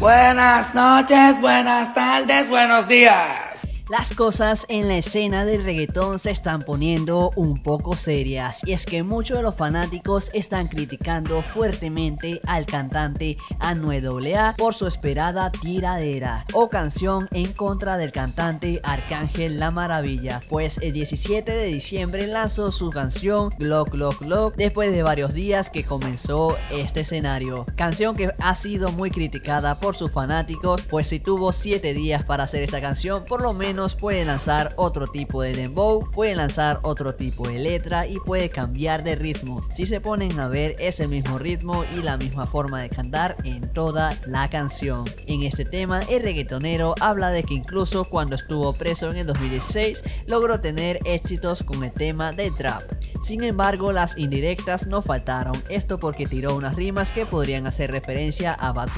Buenas noches, buenas tardes, buenos días. Las cosas en la escena del reggaetón se están poniendo un poco serias y es que muchos de los fanáticos están criticando fuertemente al cantante Anuel AA por su esperada tiradera o canción en contra del cantante Arcángel La Maravilla, pues el 17 de diciembre lanzó su canción Glock Glock Glock después de varios días que comenzó este escenario, canción que ha sido muy criticada por sus fanáticos, pues si tuvo 7 días para hacer esta canción, por lo menos puede lanzar otro tipo de dembow, puede lanzar otro tipo de letra y puede cambiar de ritmo. Si se ponen a ver ese mismo ritmo y la misma forma de cantar en toda la canción. En este tema, el reggaetonero habla de que incluso cuando estuvo preso en el 2016, logró tener éxitos con el tema de trap. Sin embargo, las indirectas no faltaron, esto porque tiró unas rimas que podrían hacer referencia a Bad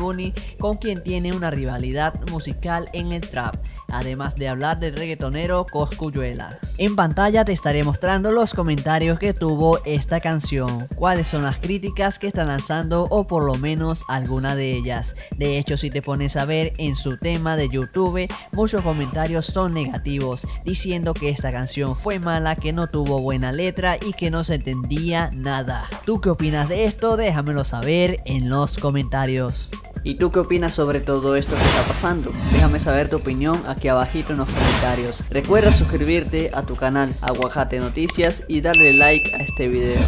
con quien tiene una rivalidad musical en el trap, además de hablar del reggaetonero Coscuyuela. En pantalla te estaré mostrando los comentarios que tuvo esta canción, cuáles son las críticas que está lanzando o por lo menos alguna de ellas. De hecho, si te pones a ver en su tema de YouTube, muchos comentarios son negativos, diciendo que esta canción fue mala, que no tuvo buena letra que no se entendía nada. ¿Tú qué opinas de esto? Déjamelo saber en los comentarios. ¿Y tú qué opinas sobre todo esto que está pasando? Déjame saber tu opinión aquí abajito en los comentarios. Recuerda suscribirte a tu canal Aguajate Noticias y darle like a este video.